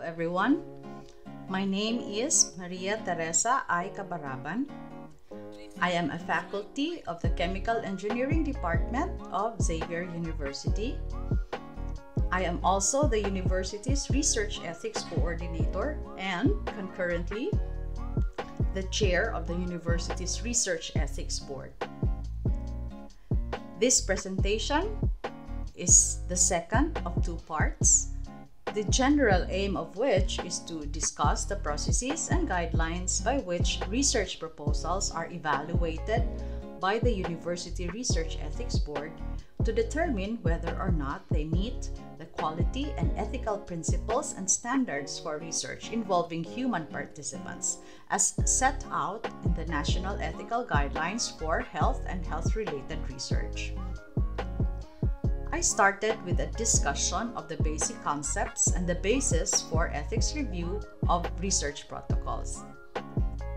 everyone. My name is Maria Teresa I. Cabaraban. I am a faculty of the Chemical Engineering Department of Xavier University. I am also the university's Research Ethics Coordinator and concurrently the chair of the university's Research Ethics Board. This presentation is the second of two parts the general aim of which is to discuss the processes and guidelines by which research proposals are evaluated by the University Research Ethics Board to determine whether or not they meet the quality and ethical principles and standards for research involving human participants as set out in the National Ethical Guidelines for Health and Health Related Research. I started with a discussion of the basic concepts and the basis for ethics review of research protocols.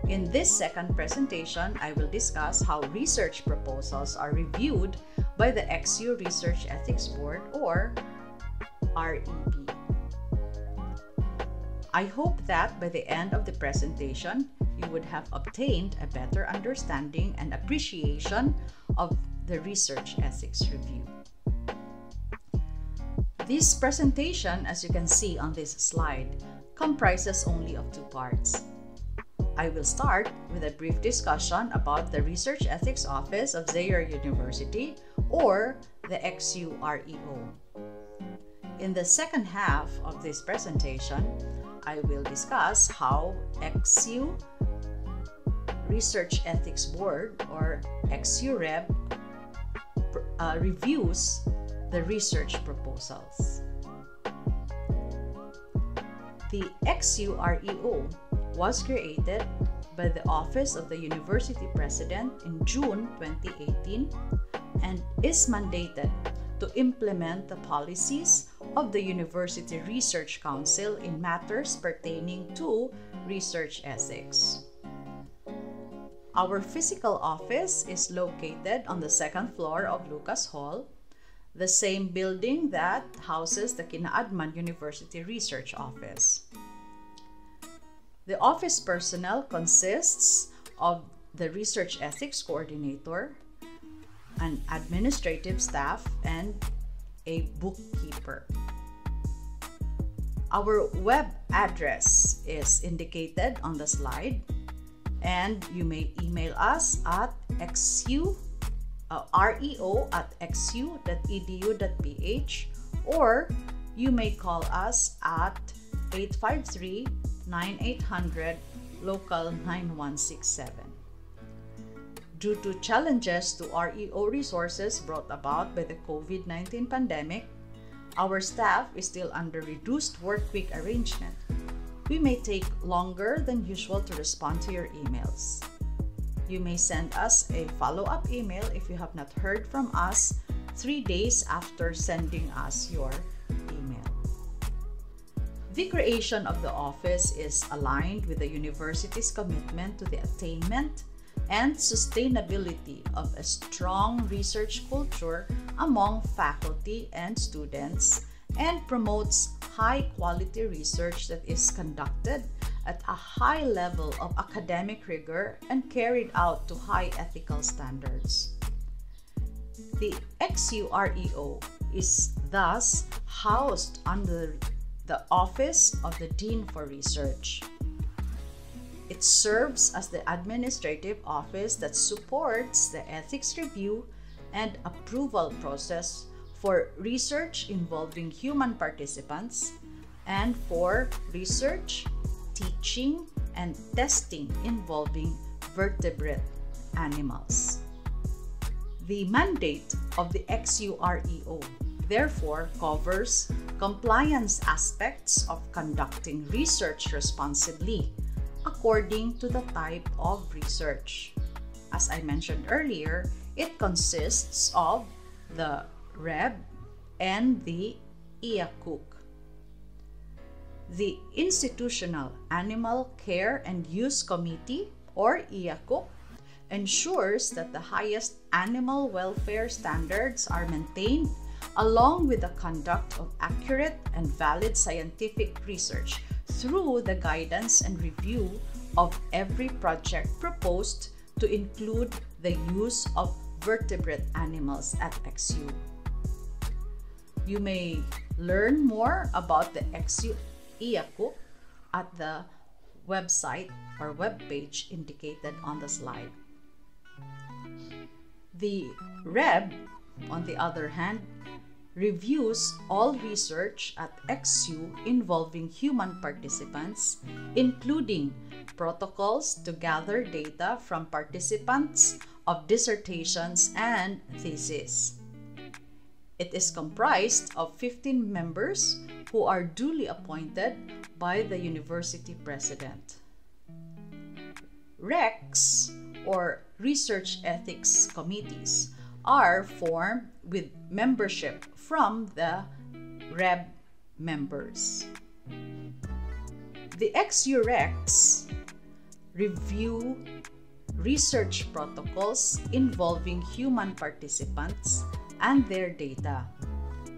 In this second presentation, I will discuss how research proposals are reviewed by the XU Research Ethics Board or REB. I hope that by the end of the presentation, you would have obtained a better understanding and appreciation of the research ethics review. This presentation, as you can see on this slide, comprises only of two parts. I will start with a brief discussion about the Research Ethics Office of Xavier University or the XUREO. In the second half of this presentation, I will discuss how XU Research Ethics Board or XUREB uh, reviews the research proposals. The XUREO was created by the Office of the University President in June 2018 and is mandated to implement the policies of the University Research Council in matters pertaining to research ethics. Our physical office is located on the second floor of Lucas Hall the same building that houses the Kinaadman University Research Office. The office personnel consists of the Research Ethics Coordinator, an administrative staff, and a bookkeeper. Our web address is indicated on the slide, and you may email us at xu uh, reo at xu.edu.ph or you may call us at 853-9800 local 9167. Due to challenges to REO resources brought about by the COVID-19 pandemic, our staff is still under reduced work week arrangement. We may take longer than usual to respond to your emails. You may send us a follow up email if you have not heard from us three days after sending us your email. The creation of the office is aligned with the university's commitment to the attainment and sustainability of a strong research culture among faculty and students and promotes high quality research that is conducted at a high level of academic rigor and carried out to high ethical standards. The XUREO is thus housed under the Office of the Dean for Research. It serves as the administrative office that supports the ethics review and approval process for research involving human participants and for research teaching, and testing involving vertebrate animals. The mandate of the XUREO therefore covers compliance aspects of conducting research responsibly according to the type of research. As I mentioned earlier, it consists of the REB and the IACUC. The Institutional Animal Care and Use Committee, or IACUC, ensures that the highest animal welfare standards are maintained along with the conduct of accurate and valid scientific research through the guidance and review of every project proposed to include the use of vertebrate animals at XU. You may learn more about the XU IACUC at the website or web page indicated on the slide. The REB, on the other hand, reviews all research at XU involving human participants, including protocols to gather data from participants of dissertations and theses. It is comprised of 15 members who are duly appointed by the university president. RECs, or Research Ethics Committees, are formed with membership from the REB members. The XURECs review research protocols involving human participants and their data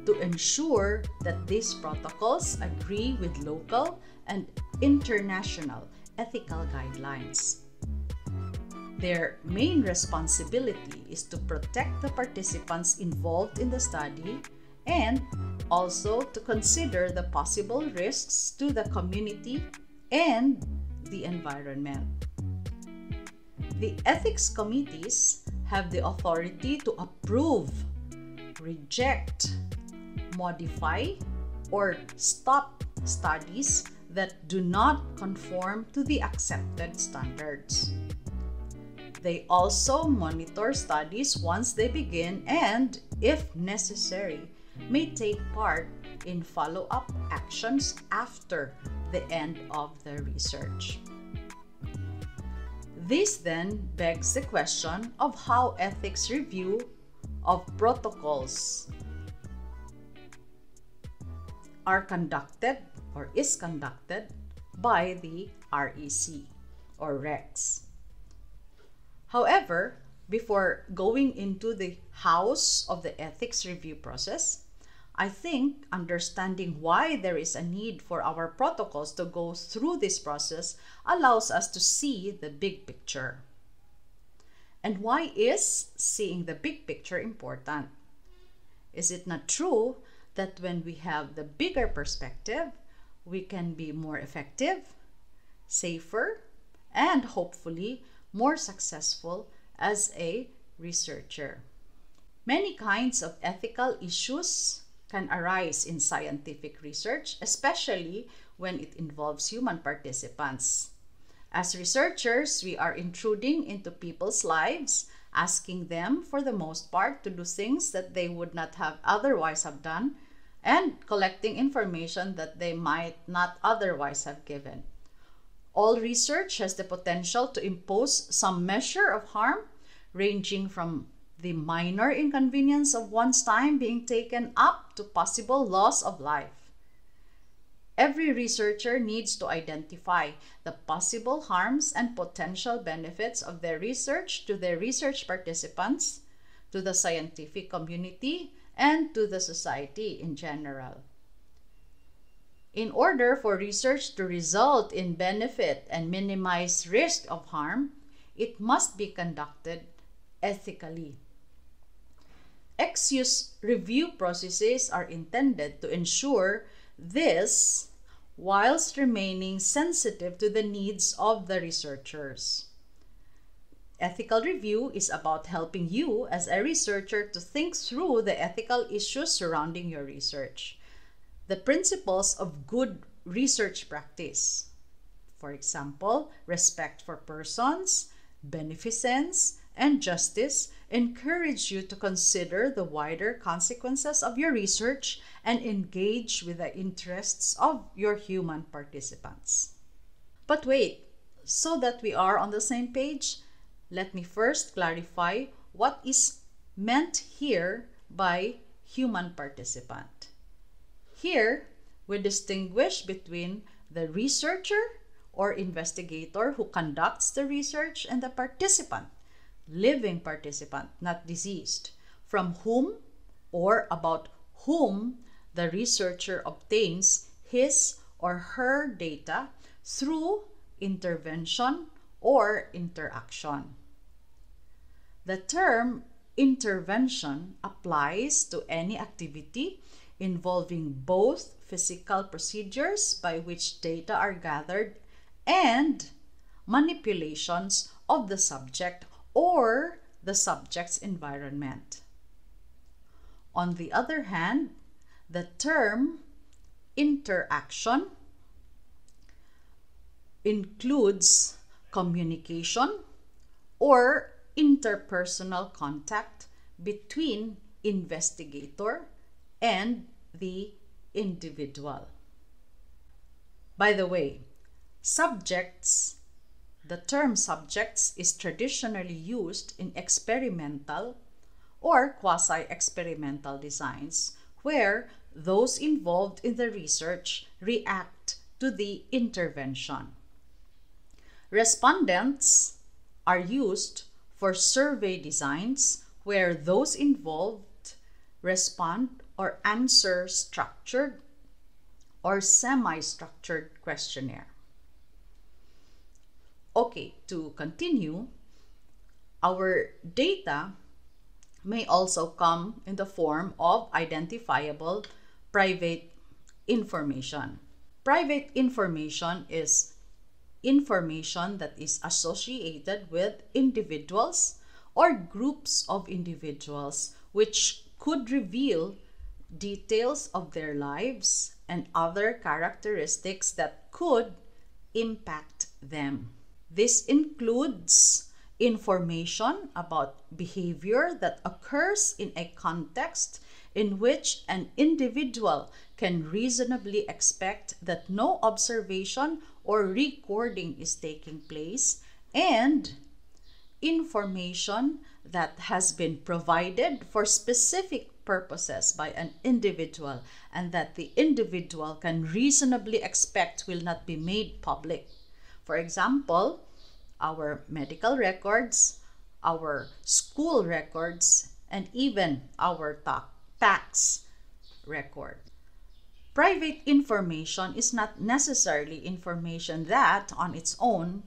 to ensure that these protocols agree with local and international ethical guidelines. Their main responsibility is to protect the participants involved in the study and also to consider the possible risks to the community and the environment. The ethics committees have the authority to approve, reject, modify, or stop studies that do not conform to the accepted standards. They also monitor studies once they begin and, if necessary, may take part in follow up actions after the end of the research. This then begs the question of how ethics review of protocols are conducted or is conducted by the REC or RECs. However, before going into the house of the ethics review process, I think understanding why there is a need for our protocols to go through this process allows us to see the big picture. And why is seeing the big picture important? Is it not true that when we have the bigger perspective, we can be more effective, safer, and hopefully more successful as a researcher. Many kinds of ethical issues can arise in scientific research, especially when it involves human participants. As researchers, we are intruding into people's lives, asking them, for the most part, to do things that they would not have otherwise have done, and collecting information that they might not otherwise have given. All research has the potential to impose some measure of harm, ranging from the minor inconvenience of one's time being taken up to possible loss of life. Every researcher needs to identify the possible harms and potential benefits of their research to their research participants, to the scientific community, and to the society in general. In order for research to result in benefit and minimize risk of harm, it must be conducted ethically. XU's review processes are intended to ensure this whilst remaining sensitive to the needs of the researchers. Ethical review is about helping you as a researcher to think through the ethical issues surrounding your research the principles of good research practice. For example, respect for persons, beneficence, and justice encourage you to consider the wider consequences of your research and engage with the interests of your human participants. But wait, so that we are on the same page, let me first clarify what is meant here by human participant. Here, we distinguish between the researcher or investigator who conducts the research and the participant, living participant, not deceased, from whom or about whom the researcher obtains his or her data through intervention or interaction. The term intervention applies to any activity involving both physical procedures by which data are gathered and manipulations of the subject or the subject's environment. On the other hand, the term interaction includes communication or interpersonal contact between investigator and the individual. By the way, subjects, the term subjects is traditionally used in experimental or quasi experimental designs where those involved in the research react to the intervention. Respondents are used for survey designs where those involved respond or answer structured or semi-structured questionnaire. Okay, to continue, our data may also come in the form of identifiable private information. Private information is information that is associated with individuals or groups of individuals which could reveal details of their lives and other characteristics that could impact them. This includes information about behavior that occurs in a context in which an individual can reasonably expect that no observation or recording is taking place, and information that has been provided for specific purposes by an individual and that the individual can reasonably expect will not be made public. For example, our medical records, our school records, and even our tax record. Private information is not necessarily information that, on its own,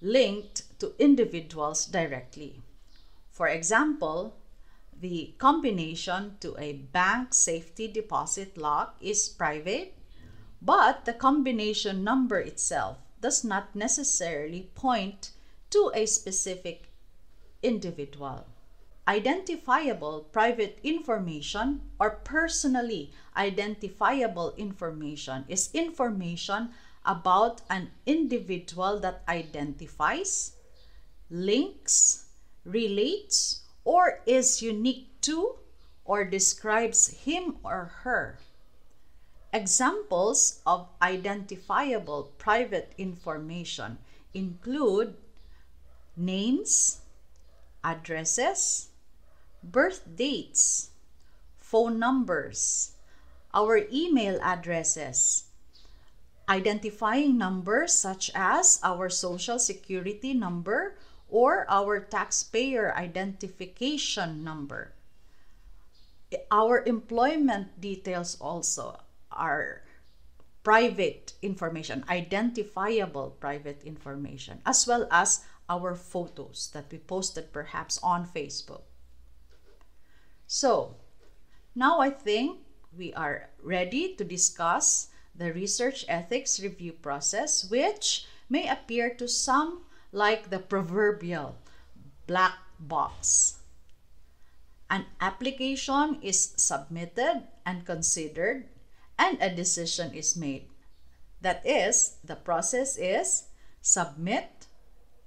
linked to individuals directly. For example, the combination to a bank safety deposit lock is private, but the combination number itself does not necessarily point to a specific individual. Identifiable private information or personally identifiable information is information about an individual that identifies, links, relates, or is unique to or describes him or her. Examples of identifiable private information include names, addresses, birth dates, phone numbers, our email addresses, identifying numbers such as our social security number or our taxpayer identification number. Our employment details also are private information, identifiable private information, as well as our photos that we posted perhaps on Facebook. So, now I think we are ready to discuss the research ethics review process, which may appear to some like the proverbial black box. An application is submitted and considered, and a decision is made. That is, the process is submit,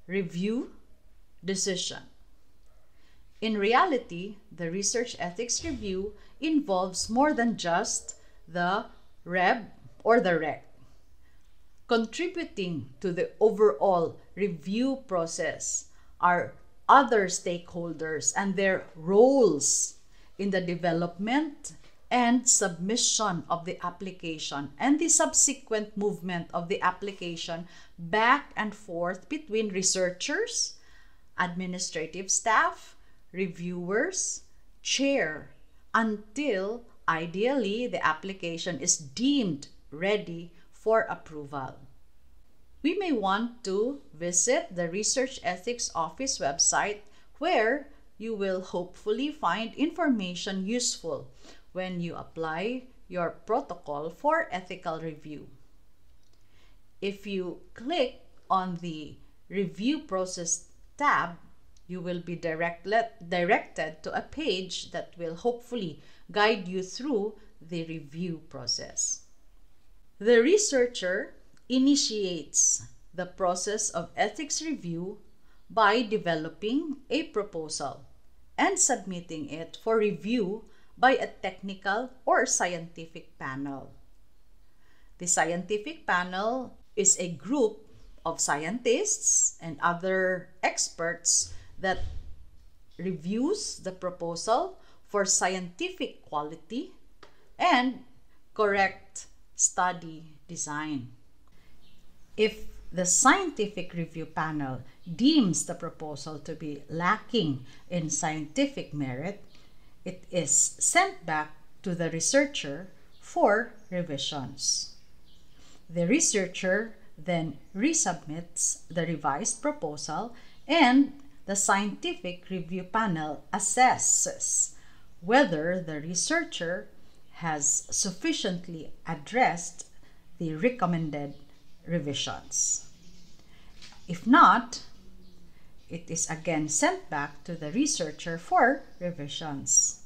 review, decision. In reality, the research ethics review involves more than just the REB or the REC. Contributing to the overall review process are other stakeholders and their roles in the development and submission of the application and the subsequent movement of the application back and forth between researchers, administrative staff, reviewers, chair, until ideally the application is deemed ready for approval. We may want to visit the Research Ethics Office website where you will hopefully find information useful when you apply your protocol for ethical review. If you click on the Review Process tab, you will be direct directed to a page that will hopefully guide you through the review process. The researcher initiates the process of ethics review by developing a proposal and submitting it for review by a technical or scientific panel. The scientific panel is a group of scientists and other experts that reviews the proposal for scientific quality and correct study design. If the scientific review panel deems the proposal to be lacking in scientific merit, it is sent back to the researcher for revisions. The researcher then resubmits the revised proposal and the scientific review panel assesses whether the researcher has sufficiently addressed the recommended revisions. If not, it is again sent back to the researcher for revisions.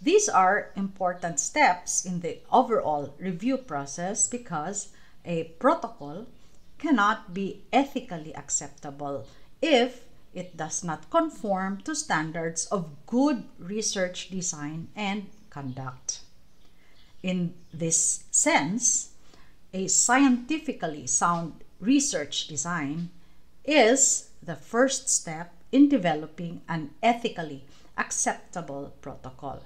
These are important steps in the overall review process because a protocol cannot be ethically acceptable if it does not conform to standards of good research design and conduct. In this sense, a scientifically sound research design is the first step in developing an ethically acceptable protocol.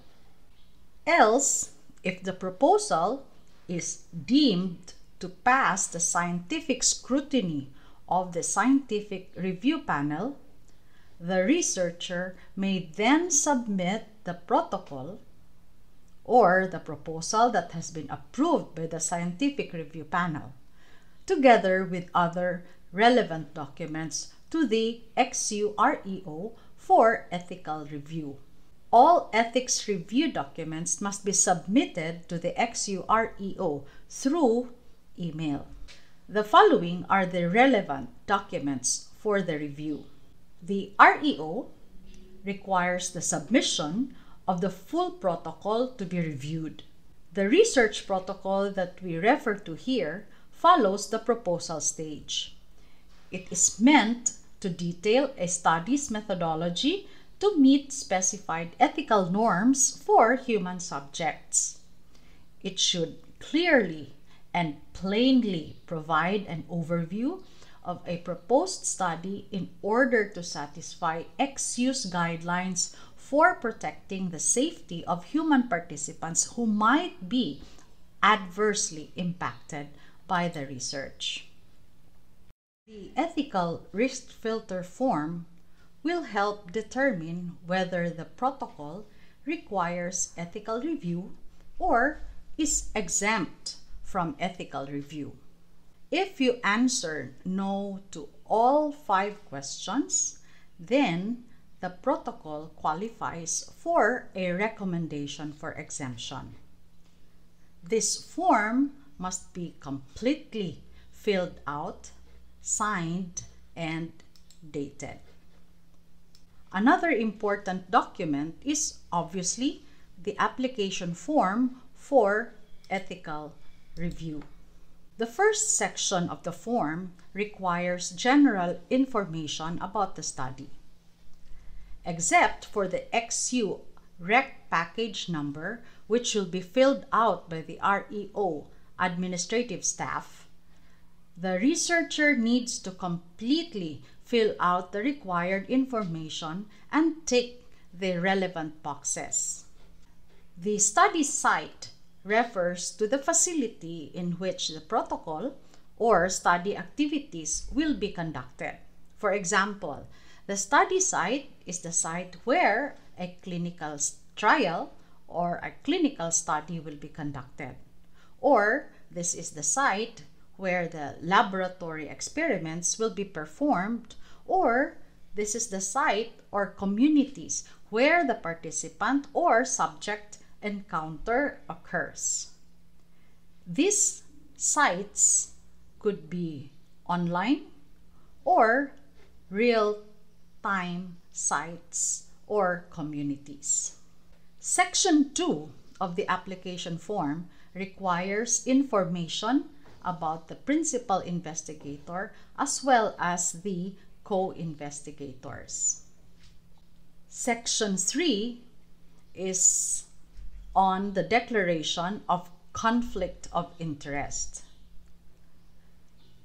Else, if the proposal is deemed to pass the scientific scrutiny of the scientific review panel, the researcher may then submit the protocol or the proposal that has been approved by the scientific review panel, together with other relevant documents to the XUREO for ethical review. All ethics review documents must be submitted to the XUREO through email. The following are the relevant documents for the review. The REO requires the submission of the full protocol to be reviewed. The research protocol that we refer to here follows the proposal stage. It is meant to detail a study's methodology to meet specified ethical norms for human subjects. It should clearly and plainly provide an overview of a proposed study in order to satisfy XU's guidelines for protecting the safety of human participants who might be adversely impacted by the research. The ethical risk filter form will help determine whether the protocol requires ethical review or is exempt from ethical review. If you answer no to all five questions, then the protocol qualifies for a recommendation for exemption. This form must be completely filled out, signed, and dated. Another important document is obviously the application form for ethical review. The first section of the form requires general information about the study. Except for the XU REC package number, which will be filled out by the REO administrative staff, the researcher needs to completely fill out the required information and tick the relevant boxes. The study site refers to the facility in which the protocol or study activities will be conducted. For example, the study site is the site where a clinical trial or a clinical study will be conducted. Or this is the site where the laboratory experiments will be performed, or this is the site or communities where the participant or subject encounter occurs. These sites could be online or real time sites or communities. Section 2 of the application form requires information about the principal investigator as well as the co-investigators. Section 3 is on the declaration of conflict of interest.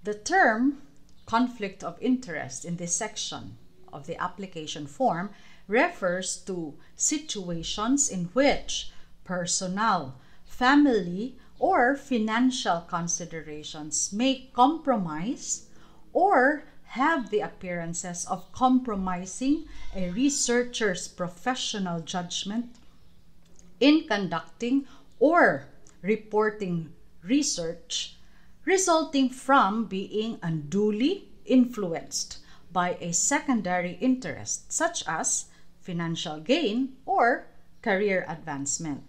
The term conflict of interest in this section of the application form refers to situations in which personal, family, or financial considerations may compromise or have the appearances of compromising a researcher's professional judgment in conducting or reporting research resulting from being unduly influenced by a secondary interest such as financial gain or career advancement.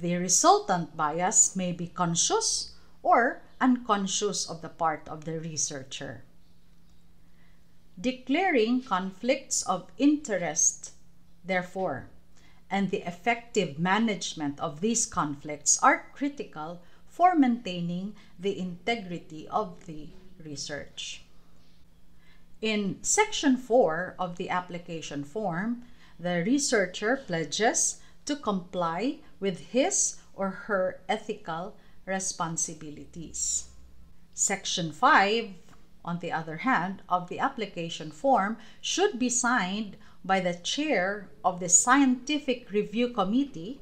The resultant bias may be conscious or unconscious of the part of the researcher. Declaring conflicts of interest, therefore, and the effective management of these conflicts are critical for maintaining the integrity of the research. In section 4 of the application form, the researcher pledges to comply with his or her ethical responsibilities. Section 5, on the other hand, of the application form should be signed by the chair of the scientific review committee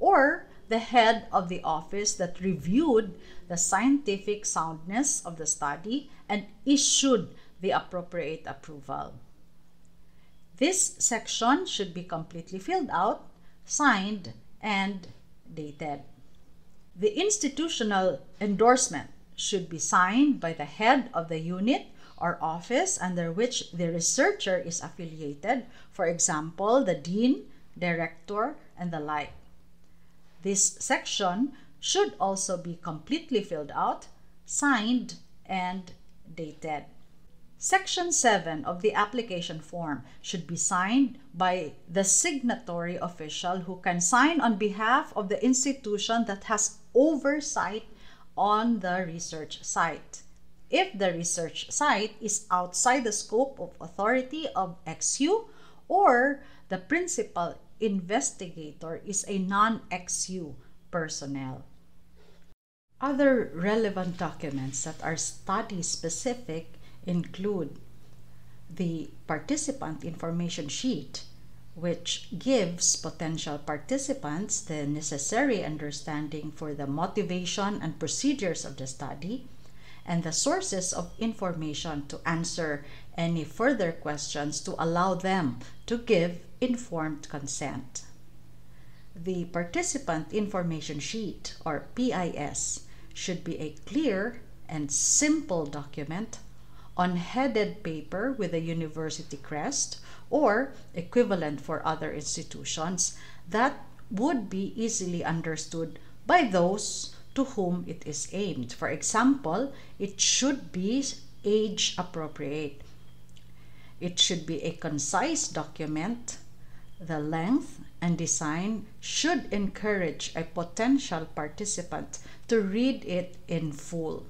or the head of the office that reviewed the scientific soundness of the study and issued the appropriate approval. This section should be completely filled out, signed, and dated. The institutional endorsement should be signed by the head of the unit or office under which the researcher is affiliated, for example, the dean, director, and the like. This section should also be completely filled out, signed, and dated. Section 7 of the application form should be signed by the signatory official who can sign on behalf of the institution that has oversight on the research site. If the research site is outside the scope of authority of XU or the principal investigator is a non-XU personnel. Other relevant documents that are study specific include the participant information sheet, which gives potential participants the necessary understanding for the motivation and procedures of the study, and the sources of information to answer any further questions to allow them to give informed consent. The participant information sheet, or PIS, should be a clear and simple document on headed paper with a university crest or equivalent for other institutions that would be easily understood by those to whom it is aimed. For example, it should be age appropriate. It should be a concise document. The length and design should encourage a potential participant to read it in full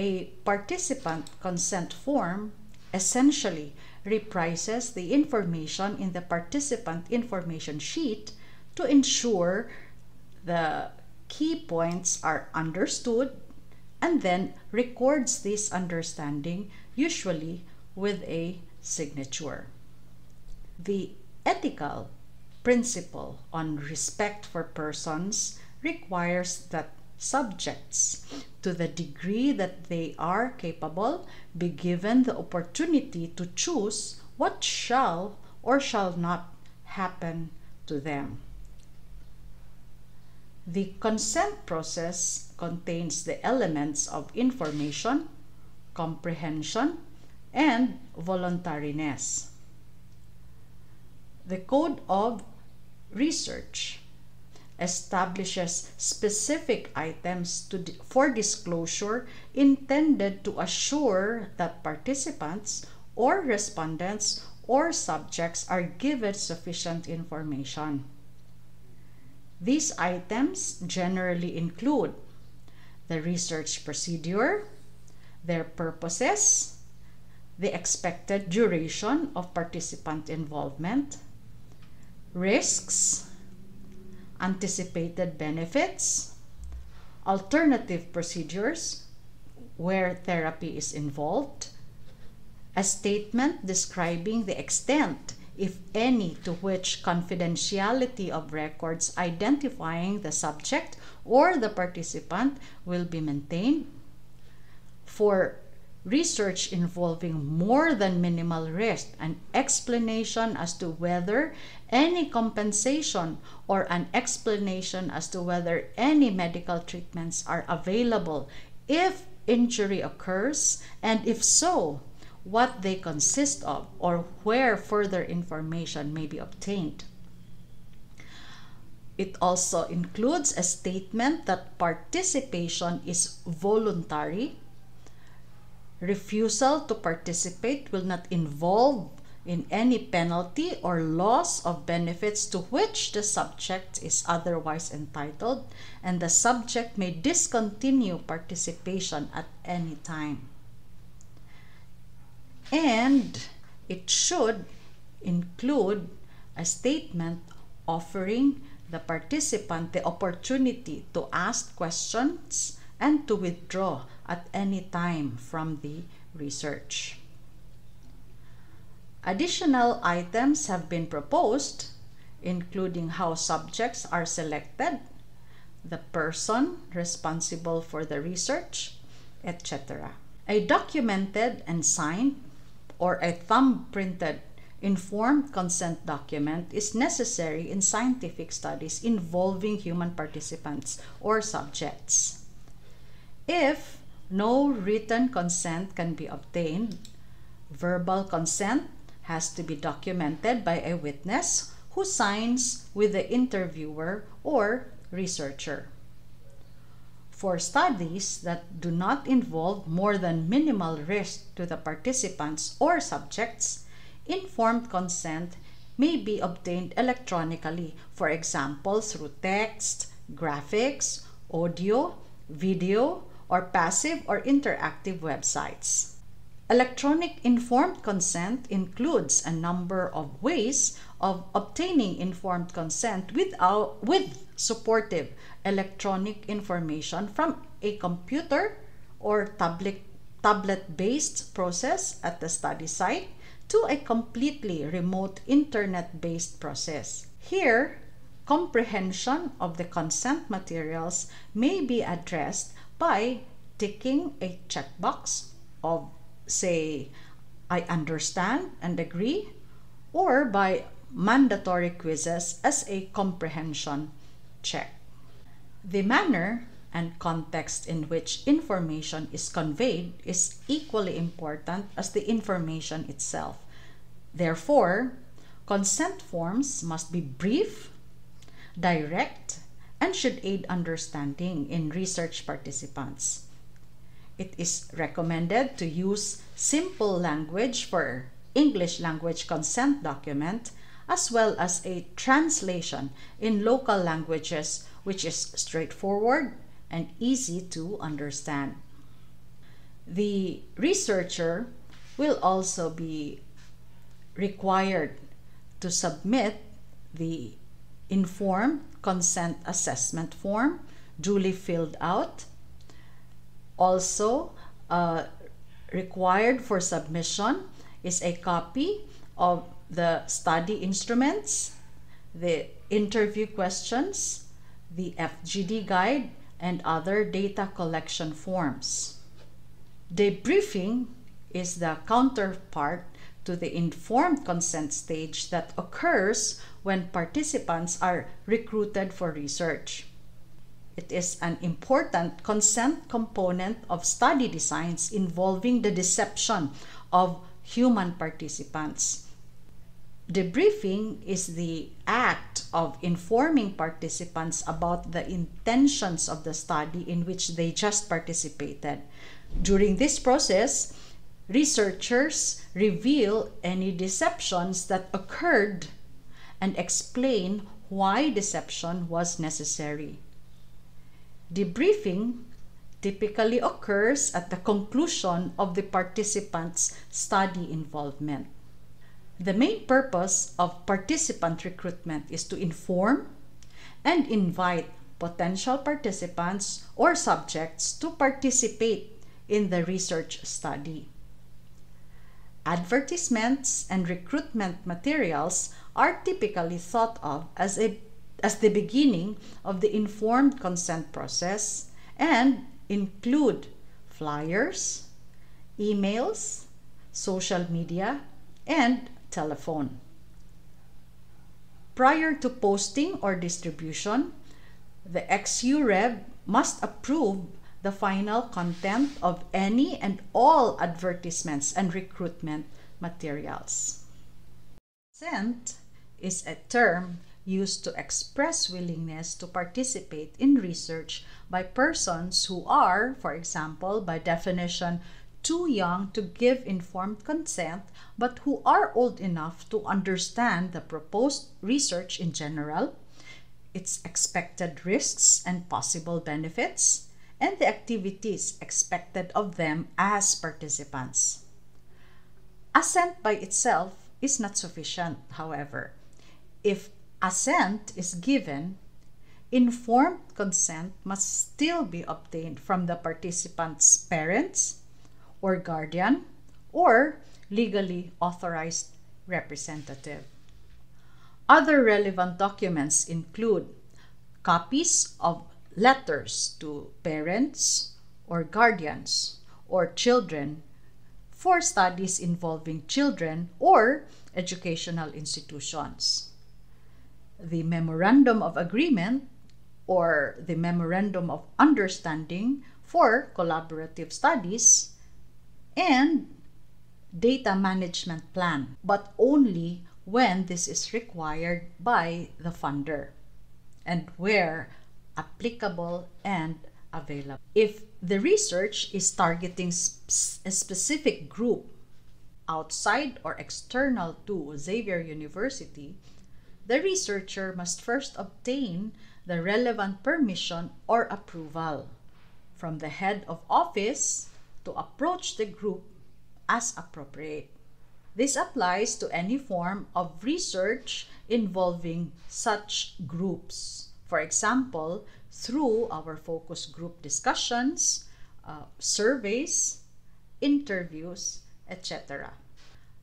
a participant consent form essentially reprises the information in the participant information sheet to ensure the key points are understood and then records this understanding usually with a signature. The ethical principle on respect for persons requires that subjects to the degree that they are capable be given the opportunity to choose what shall or shall not happen to them. The consent process contains the elements of information, comprehension, and voluntariness. The Code of Research establishes specific items to, for disclosure intended to assure that participants or respondents or subjects are given sufficient information. These items generally include the research procedure, their purposes, the expected duration of participant involvement, risks, anticipated benefits, alternative procedures where therapy is involved, a statement describing the extent, if any, to which confidentiality of records identifying the subject or the participant will be maintained. For research involving more than minimal risk, an explanation as to whether any compensation or an explanation as to whether any medical treatments are available if injury occurs, and if so, what they consist of or where further information may be obtained. It also includes a statement that participation is voluntary Refusal to participate will not involve in any penalty or loss of benefits to which the subject is otherwise entitled, and the subject may discontinue participation at any time. And it should include a statement offering the participant the opportunity to ask questions and to withdraw at any time from the research. Additional items have been proposed, including how subjects are selected, the person responsible for the research, etc. A documented and signed or a thumb-printed informed consent document is necessary in scientific studies involving human participants or subjects. If no written consent can be obtained, verbal consent has to be documented by a witness who signs with the interviewer or researcher. For studies that do not involve more than minimal risk to the participants or subjects, informed consent may be obtained electronically, for example, through text, graphics, audio, video, or passive or interactive websites. Electronic informed consent includes a number of ways of obtaining informed consent without, with supportive electronic information from a computer or tablet, tablet-based process at the study site to a completely remote internet-based process. Here, comprehension of the consent materials may be addressed by ticking a checkbox of, say, I understand and agree, or by mandatory quizzes as a comprehension check. The manner and context in which information is conveyed is equally important as the information itself. Therefore, consent forms must be brief, direct, and should aid understanding in research participants. It is recommended to use simple language for English language consent document as well as a translation in local languages which is straightforward and easy to understand. The researcher will also be required to submit the informed consent assessment form duly filled out. Also, uh, required for submission is a copy of the study instruments, the interview questions, the FGD guide, and other data collection forms. Debriefing is the counterpart to the informed consent stage that occurs when participants are recruited for research. It is an important consent component of study designs involving the deception of human participants. Debriefing is the act of informing participants about the intentions of the study in which they just participated. During this process, researchers reveal any deceptions that occurred and explain why deception was necessary. Debriefing typically occurs at the conclusion of the participant's study involvement. The main purpose of participant recruitment is to inform and invite potential participants or subjects to participate in the research study. Advertisements and recruitment materials are typically thought of as, a, as the beginning of the informed consent process and include flyers, emails, social media, and telephone. Prior to posting or distribution, the XUREB must approve the final content of any and all advertisements and recruitment materials. Assent is a term used to express willingness to participate in research by persons who are, for example, by definition, too young to give informed consent, but who are old enough to understand the proposed research in general, its expected risks and possible benefits, and the activities expected of them as participants. Assent by itself is not sufficient, however. If assent is given, informed consent must still be obtained from the participant's parents or guardian or legally authorized representative. Other relevant documents include copies of letters to parents or guardians or children for studies involving children or educational institutions. The Memorandum of Agreement or the Memorandum of Understanding for collaborative studies and data management plan, but only when this is required by the funder and where applicable and available. If the research is targeting a specific group outside or external to Xavier University, the researcher must first obtain the relevant permission or approval from the head of office to approach the group as appropriate. This applies to any form of research involving such groups. For example, through our focus group discussions, uh, surveys, interviews, etc.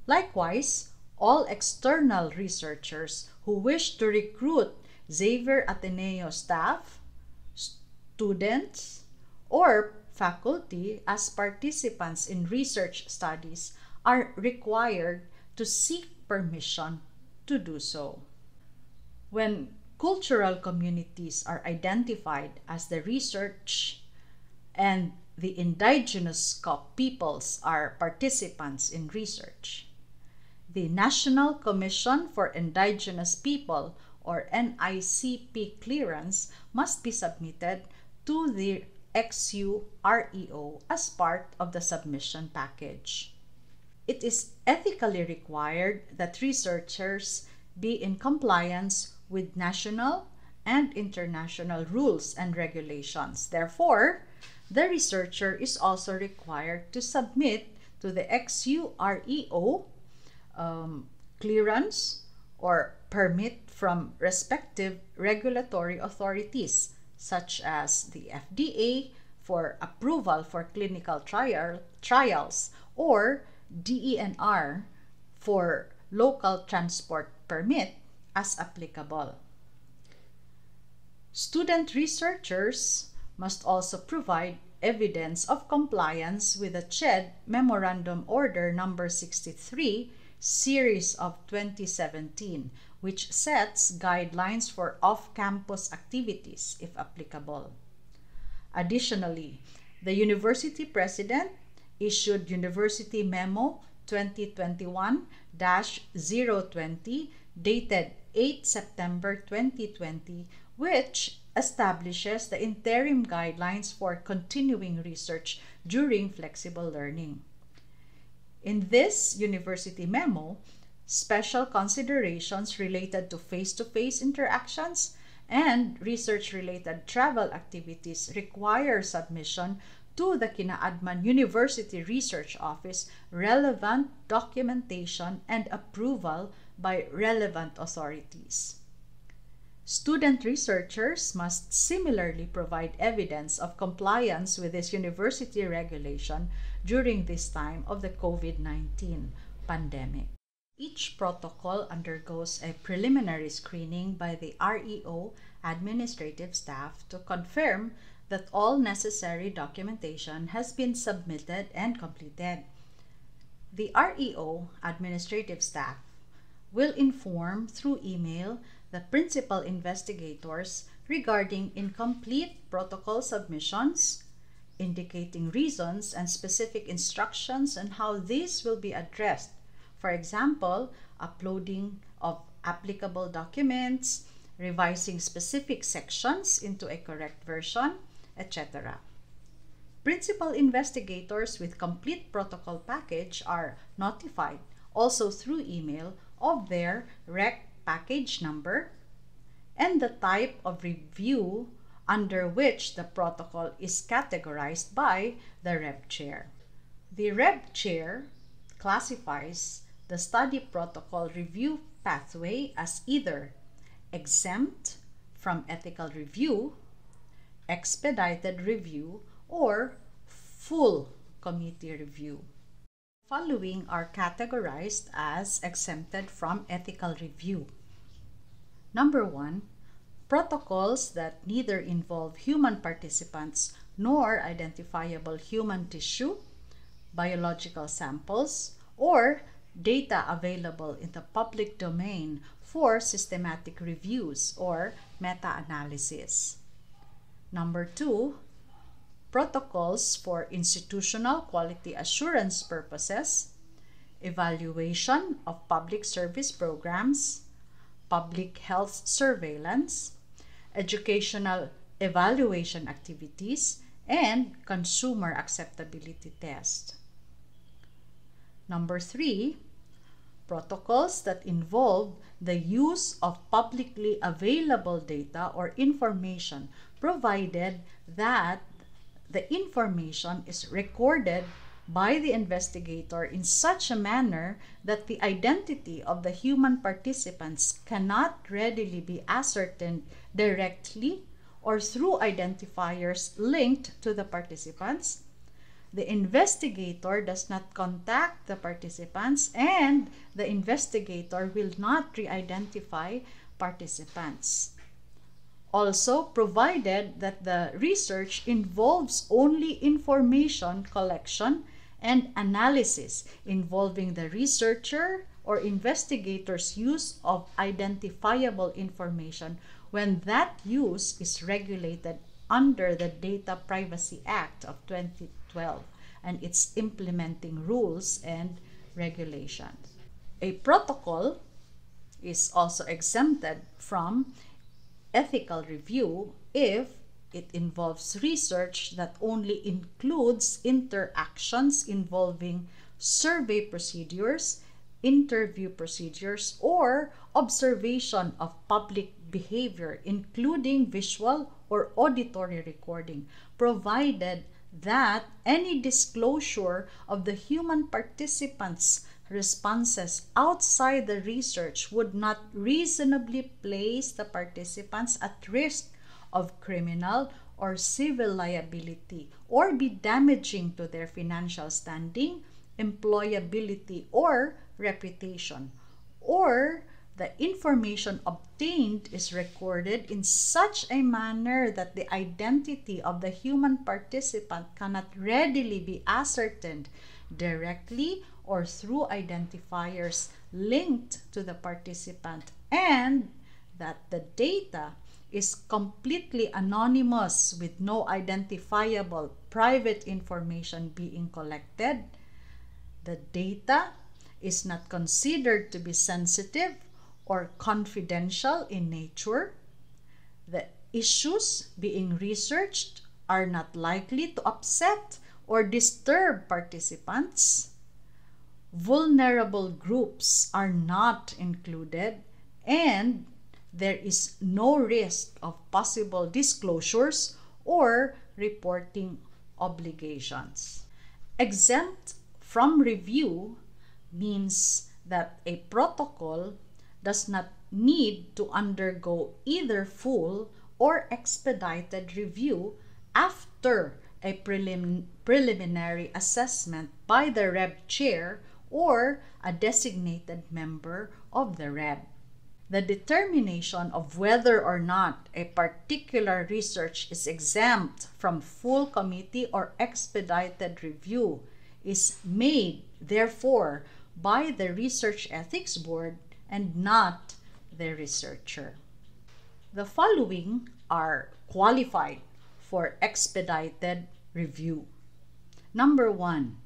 Likewise, all external researchers who wish to recruit Xavier Ateneo staff, students, or faculty as participants in research studies are required to seek permission to do so. When cultural communities are identified as the research and the indigenous peoples are participants in research. The National Commission for Indigenous People or NCIP clearance must be submitted to the XUREO as part of the submission package. It is ethically required that researchers be in compliance with national and international rules and regulations. Therefore, the researcher is also required to submit to the XUREO um, clearance or permit from respective regulatory authorities such as the FDA for approval for clinical trial, trials or DENR for local transport permit as applicable. Student researchers must also provide evidence of compliance with the CHED Memorandum Order Number 63, Series of 2017, which sets guidelines for off-campus activities if applicable. Additionally, the university president issued University Memo 2021-020 dated 8 September 2020 which establishes the interim guidelines for continuing research during flexible learning. In this university memo, special considerations related to face-to-face interactions and research-related travel activities require submission to the Kinaadman University Research Office relevant documentation and approval by relevant authorities. Student researchers must similarly provide evidence of compliance with this university regulation during this time of the COVID 19 pandemic. Each protocol undergoes a preliminary screening by the REO administrative staff to confirm that all necessary documentation has been submitted and completed. The REO administrative staff will inform through email the principal investigators regarding incomplete protocol submissions, indicating reasons and specific instructions on how these will be addressed. For example, uploading of applicable documents, revising specific sections into a correct version, etc. Principal investigators with complete protocol package are notified also through email of their REC package number, and the type of review under which the protocol is categorized by the REB chair. The REB chair classifies the study protocol review pathway as either exempt from ethical review, expedited review, or full committee review. Following are categorized as exempted from ethical review. Number one, protocols that neither involve human participants nor identifiable human tissue, biological samples, or data available in the public domain for systematic reviews or meta-analysis. Number two, protocols for institutional quality assurance purposes, evaluation of public service programs, public health surveillance, educational evaluation activities, and consumer acceptability test. Number three, protocols that involve the use of publicly available data or information provided that the information is recorded by the investigator in such a manner that the identity of the human participants cannot readily be ascertained directly or through identifiers linked to the participants. The investigator does not contact the participants and the investigator will not re-identify participants. Also, provided that the research involves only information collection and analysis involving the researcher or investigator's use of identifiable information when that use is regulated under the Data Privacy Act of 2012 and its implementing rules and regulations. A protocol is also exempted from ethical review if it involves research that only includes interactions involving survey procedures, interview procedures, or observation of public behavior, including visual or auditory recording, provided that any disclosure of the human participants' responses outside the research would not reasonably place the participants at risk of criminal or civil liability or be damaging to their financial standing, employability, or reputation, or the information obtained is recorded in such a manner that the identity of the human participant cannot readily be ascertained directly or through identifiers linked to the participant and that the data is completely anonymous with no identifiable private information being collected, the data is not considered to be sensitive or confidential in nature, the issues being researched are not likely to upset or disturb participants, vulnerable groups are not included, and there is no risk of possible disclosures or reporting obligations. Exempt from review means that a protocol does not need to undergo either full or expedited review after a prelim- preliminary assessment by the REB chair or a designated member of the REB. The determination of whether or not a particular research is exempt from full committee or expedited review is made, therefore, by the Research Ethics Board and not the researcher. The following are qualified for expedited review. Number one,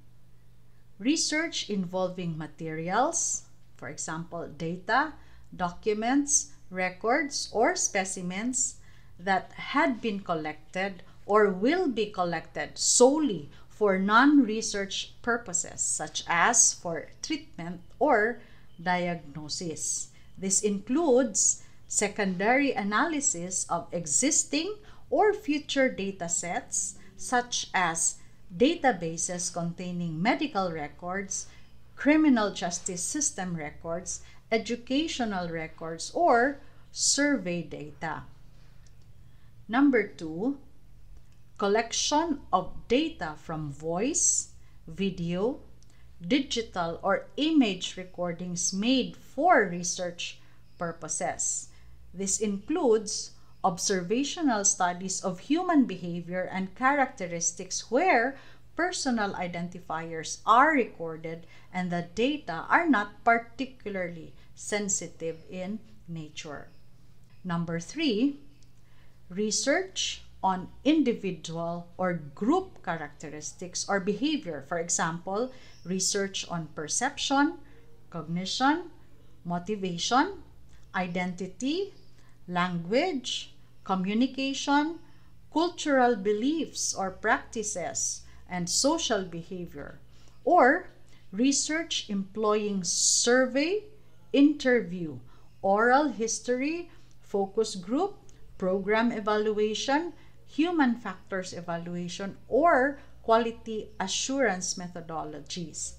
research involving materials, for example, data, documents, records, or specimens that had been collected or will be collected solely for non research purposes, such as for treatment or diagnosis. This includes secondary analysis of existing or future data sets, such as databases containing medical records, criminal justice system records, educational records, or survey data. Number two, collection of data from voice, video, digital or image recordings made for research purposes. This includes observational studies of human behavior and characteristics where personal identifiers are recorded and the data are not particularly sensitive in nature. Number three, research on individual or group characteristics or behavior. For example, research on perception, cognition, motivation, identity, language, communication, cultural beliefs or practices, and social behavior. Or research employing survey, interview, oral history, focus group, program evaluation, human factors evaluation, or quality assurance methodologies.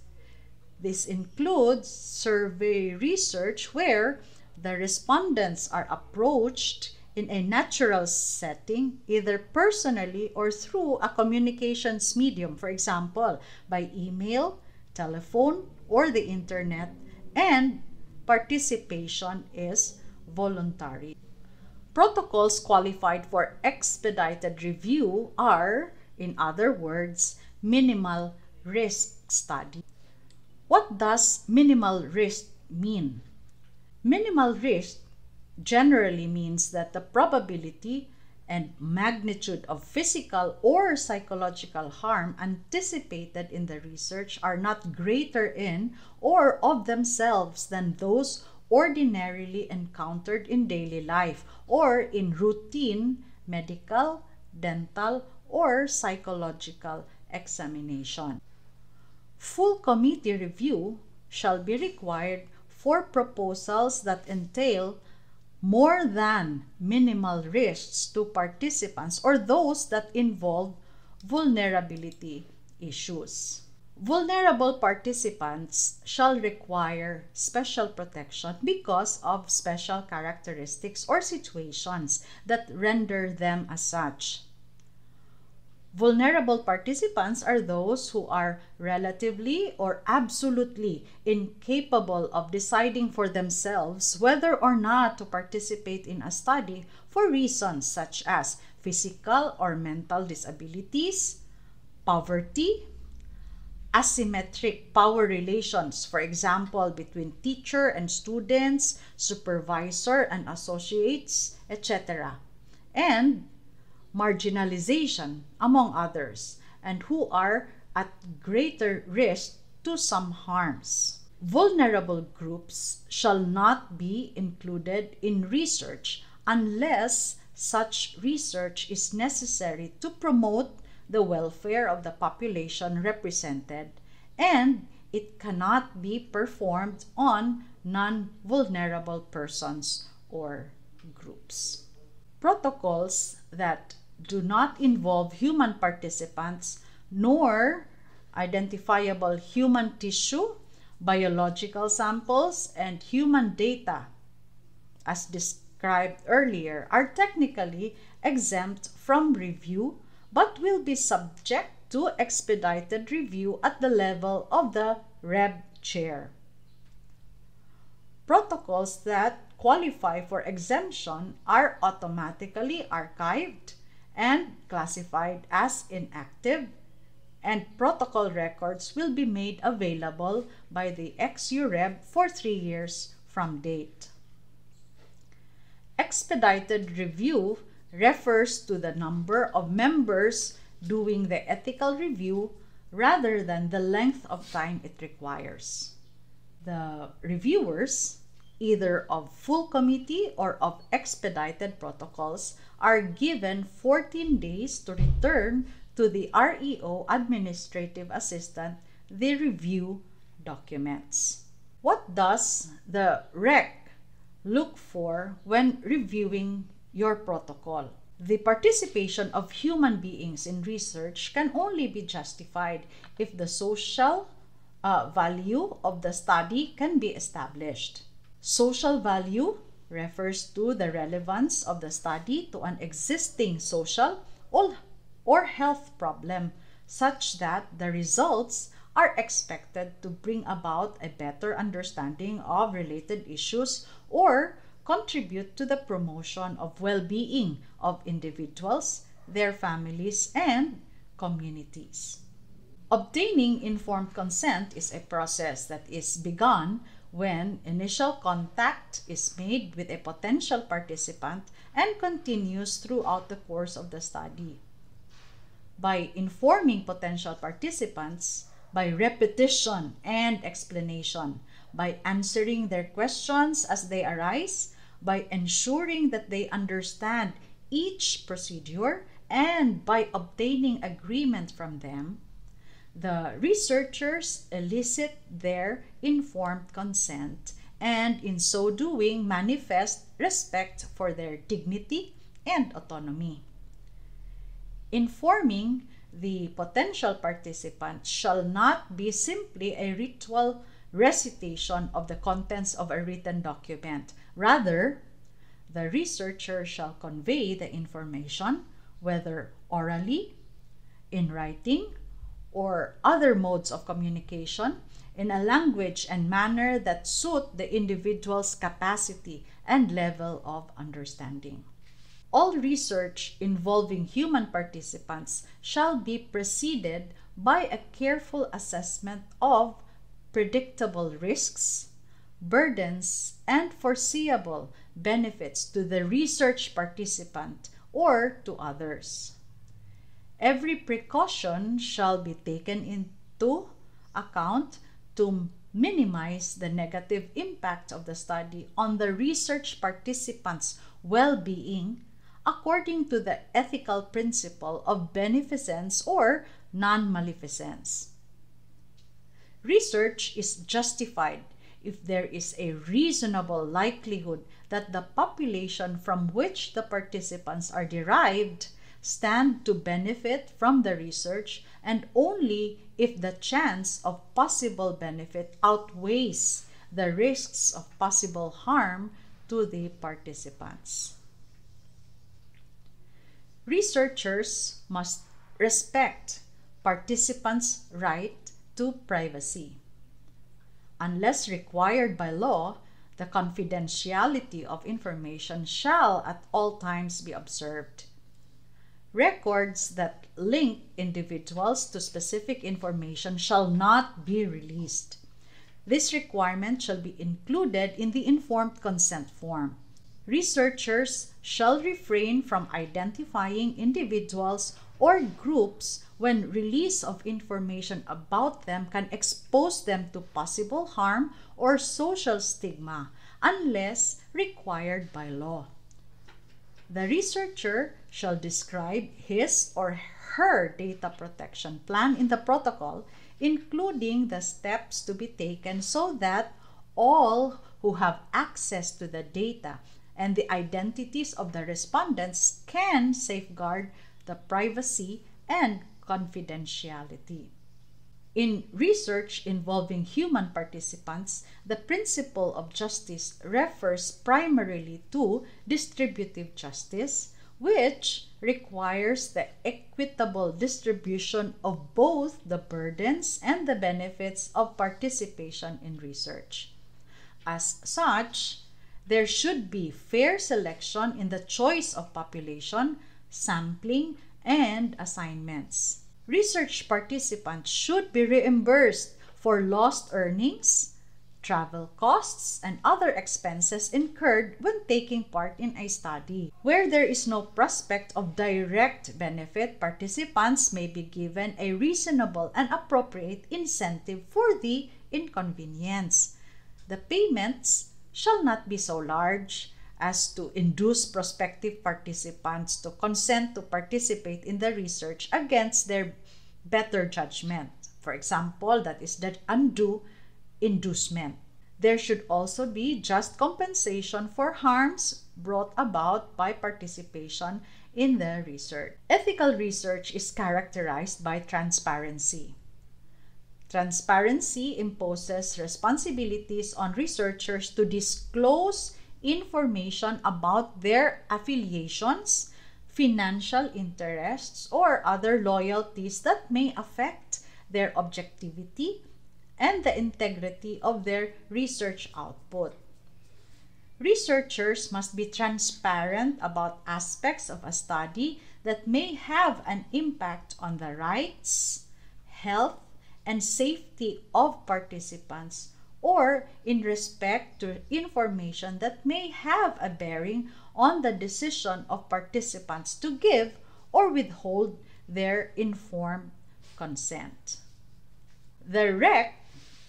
This includes survey research where the respondents are approached in a natural setting, either personally or through a communications medium, for example, by email, telephone, or the internet, and participation is voluntary. Protocols qualified for expedited review are, in other words, minimal risk study. What does minimal risk mean? Minimal risk generally means that the probability and magnitude of physical or psychological harm anticipated in the research are not greater in or of themselves than those ordinarily encountered in daily life or in routine medical, dental, or psychological examination. Full committee review shall be required for proposals that entail more than minimal risks to participants or those that involve vulnerability issues. Vulnerable participants shall require special protection because of special characteristics or situations that render them as such. Vulnerable participants are those who are relatively or absolutely incapable of deciding for themselves whether or not to participate in a study for reasons such as physical or mental disabilities, poverty, asymmetric power relations, for example, between teacher and students, supervisor and associates, etc. and marginalization, among others, and who are at greater risk to some harms. Vulnerable groups shall not be included in research unless such research is necessary to promote the welfare of the population represented and it cannot be performed on non vulnerable persons or groups. Protocols that do not involve human participants nor identifiable human tissue, biological samples, and human data, as described earlier, are technically exempt from review but will be subject to expedited review at the level of the REB chair. Protocols that qualify for exemption are automatically archived and classified as inactive and protocol records will be made available by the XUREB for three years from date. Expedited review refers to the number of members doing the ethical review rather than the length of time it requires. The reviewers, either of full committee or of expedited protocols, are given 14 days to return to the REO administrative assistant the review documents. What does the REC look for when reviewing your protocol? The participation of human beings in research can only be justified if the social uh, value of the study can be established. Social value refers to the relevance of the study to an existing social or health problem such that the results are expected to bring about a better understanding of related issues or contribute to the promotion of well-being of individuals, their families, and communities. Obtaining informed consent is a process that is begun when initial contact is made with a potential participant and continues throughout the course of the study. By informing potential participants by repetition and explanation, by answering their questions as they arise, by ensuring that they understand each procedure, and by obtaining agreement from them, the researchers elicit their informed consent and in so doing manifest respect for their dignity and autonomy informing the potential participant shall not be simply a ritual recitation of the contents of a written document. Rather, the researcher shall convey the information, whether orally, in writing, or other modes of communication, in a language and manner that suit the individual's capacity and level of understanding all research involving human participants shall be preceded by a careful assessment of predictable risks, burdens, and foreseeable benefits to the research participant or to others. Every precaution shall be taken into account to minimize the negative impact of the study on the research participants' well being according to the ethical principle of beneficence or non maleficence. Research is justified if there is a reasonable likelihood that the population from which the participants are derived stand to benefit from the research and only if the chance of possible benefit outweighs the risks of possible harm to the participants. Researchers must respect participants' right to privacy. Unless required by law, the confidentiality of information shall at all times be observed. Records that link individuals to specific information shall not be released. This requirement shall be included in the informed consent form. researchers shall refrain from identifying individuals or groups when release of information about them can expose them to possible harm or social stigma unless required by law. The researcher shall describe his or her data protection plan in the protocol, including the steps to be taken so that all who have access to the data and the identities of the respondents can safeguard the privacy and confidentiality. In research involving human participants, the principle of justice refers primarily to distributive justice, which requires the equitable distribution of both the burdens and the benefits of participation in research. As such, there should be fair selection in the choice of population, sampling, and assignments. Research participants should be reimbursed for lost earnings, travel costs, and other expenses incurred when taking part in a study. Where there is no prospect of direct benefit, participants may be given a reasonable and appropriate incentive for the inconvenience. The payments shall not be so large as to induce prospective participants to consent to participate in the research against their better judgment. For example, that is the undue inducement. There should also be just compensation for harms brought about by participation in the research. Ethical research is characterized by transparency. Transparency imposes responsibilities on researchers to disclose information about their affiliations, financial interests, or other loyalties that may affect their objectivity and the integrity of their research output. Researchers must be transparent about aspects of a study that may have an impact on the rights, health, and safety of participants or in respect to information that may have a bearing on the decision of participants to give or withhold their informed consent. The REC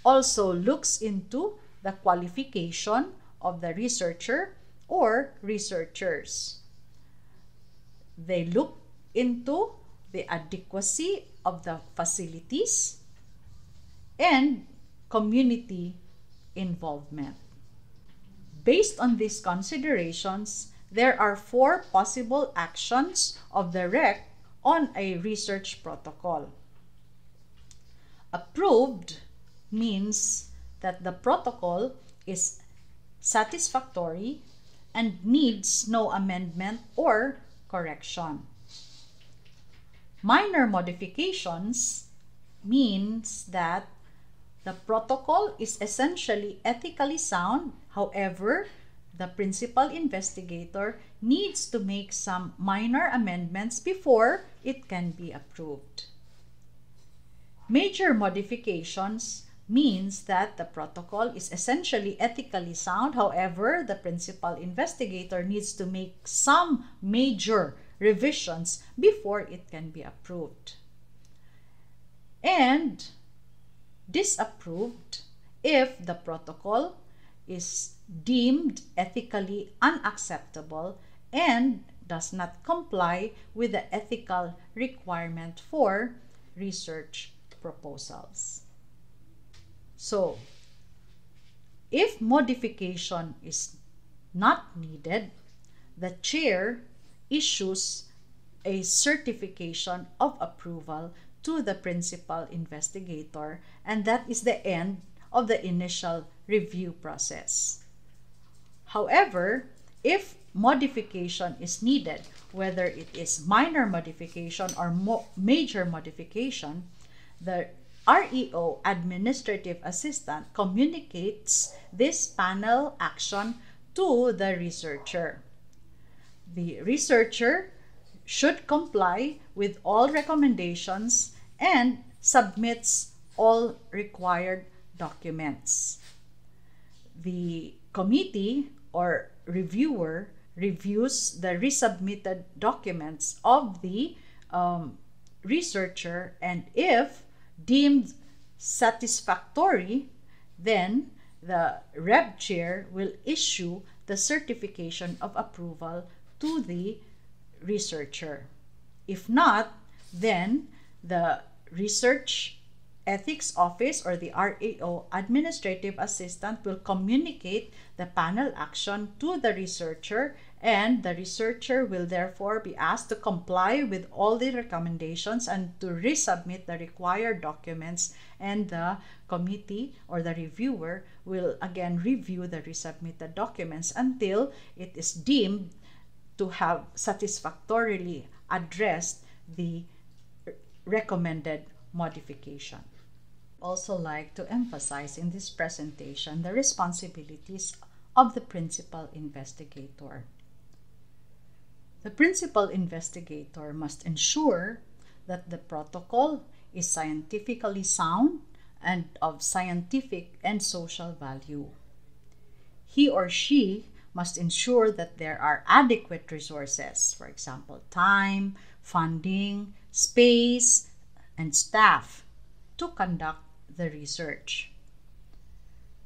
also looks into the qualification of the researcher or researchers. They look into the adequacy of the facilities and community involvement. Based on these considerations, there are four possible actions of the REC on a research protocol. Approved means that the protocol is satisfactory and needs no amendment or correction. Minor modifications means that the protocol is essentially ethically sound. However, the principal investigator needs to make some minor amendments before it can be approved. Major modifications means that the protocol is essentially ethically sound. However, the principal investigator needs to make some major revisions before it can be approved. And disapproved if the protocol is deemed ethically unacceptable and does not comply with the ethical requirement for research proposals. So, if modification is not needed, the chair issues a certification of approval to the principal investigator, and that is the end of the initial review process. However, if modification is needed, whether it is minor modification or mo major modification, the REO administrative assistant communicates this panel action to the researcher. The researcher should comply with all recommendations and submits all required documents. The committee or reviewer reviews the resubmitted documents of the um, researcher and if deemed satisfactory, then the REB chair will issue the certification of approval to the researcher. If not, then the research ethics office or the RAO administrative assistant will communicate the panel action to the researcher and the researcher will therefore be asked to comply with all the recommendations and to resubmit the required documents and the committee or the reviewer will again review the resubmitted documents until it is deemed to have satisfactorily addressed the recommended modification. Also like to emphasize in this presentation the responsibilities of the principal investigator. The principal investigator must ensure that the protocol is scientifically sound and of scientific and social value. He or she must ensure that there are adequate resources, for example, time, funding, space, and staff to conduct the research.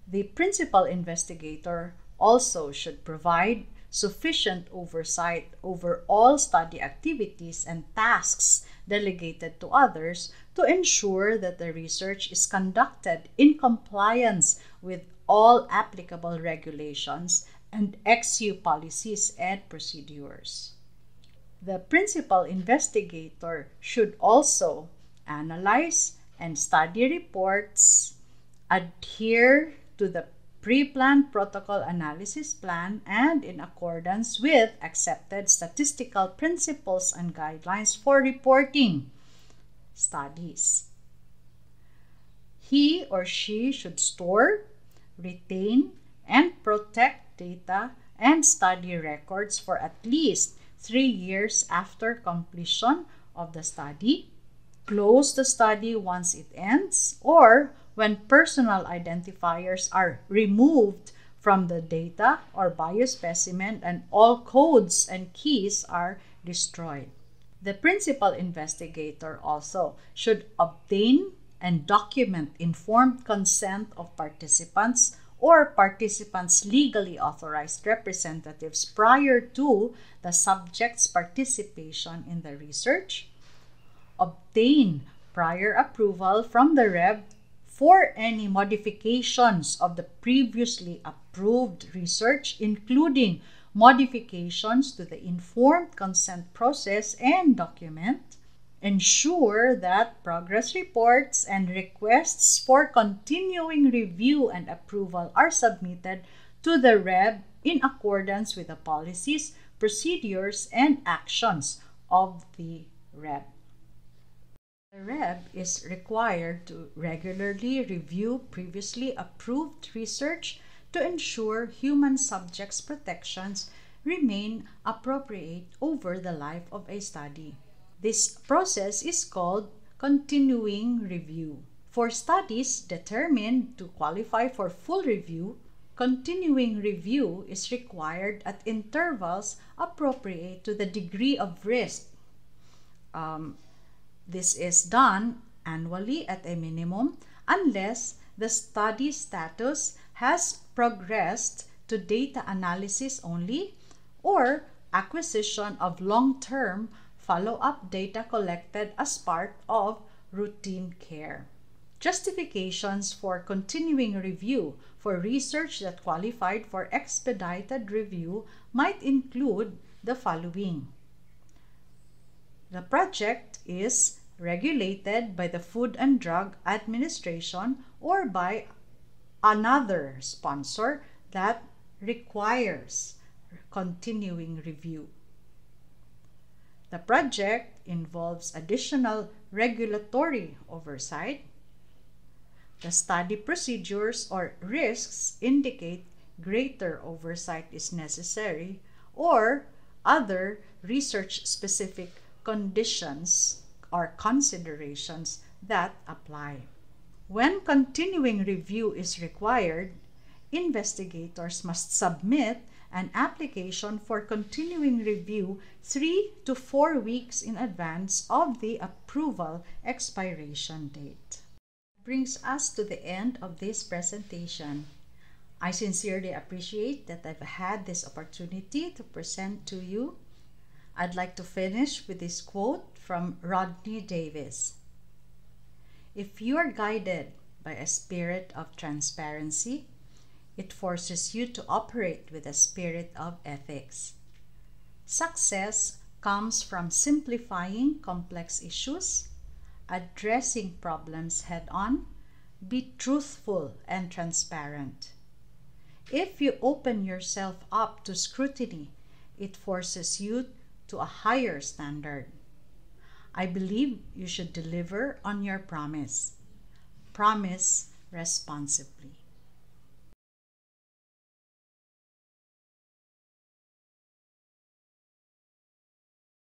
The principal investigator also should provide sufficient oversight over all study activities and tasks delegated to others to ensure that the research is conducted in compliance with all applicable regulations and XU policies and procedures. The principal investigator should also analyze and study reports, adhere to the pre-planned protocol analysis plan and in accordance with accepted statistical principles and guidelines for reporting studies. He or she should store, retain, and protect data and study records for at least three years after completion of the study, close the study once it ends, or when personal identifiers are removed from the data or biospecimen and all codes and keys are destroyed. The principal investigator also should obtain and document informed consent of participants or participants' legally authorized representatives prior to the subject's participation in the research, obtain prior approval from the REB for any modifications of the previously approved research, including modifications to the informed consent process and document, ensure that progress reports and requests for continuing review and approval are submitted to the REB in accordance with the policies, procedures, and actions of the REB. The REB is required to regularly review previously approved research to ensure human subjects' protections remain appropriate over the life of a study. This process is called continuing review. For studies determined to qualify for full review, continuing review is required at intervals appropriate to the degree of risk um, this is done annually at a minimum unless the study status has progressed to data analysis only or acquisition of long-term follow-up data collected as part of routine care. Justifications for continuing review for research that qualified for expedited review might include the following. The project is regulated by the Food and Drug Administration or by another sponsor that requires continuing review. The project involves additional regulatory oversight. The study procedures or risks indicate greater oversight is necessary or other research-specific conditions or considerations that apply. When continuing review is required, investigators must submit an application for continuing review three to four weeks in advance of the approval expiration date. Brings us to the end of this presentation. I sincerely appreciate that I've had this opportunity to present to you. I'd like to finish with this quote from Rodney Davis. If you are guided by a spirit of transparency, it forces you to operate with a spirit of ethics. Success comes from simplifying complex issues, addressing problems head on, be truthful and transparent. If you open yourself up to scrutiny, it forces you to a higher standard. I believe you should deliver on your promise. Promise responsibly.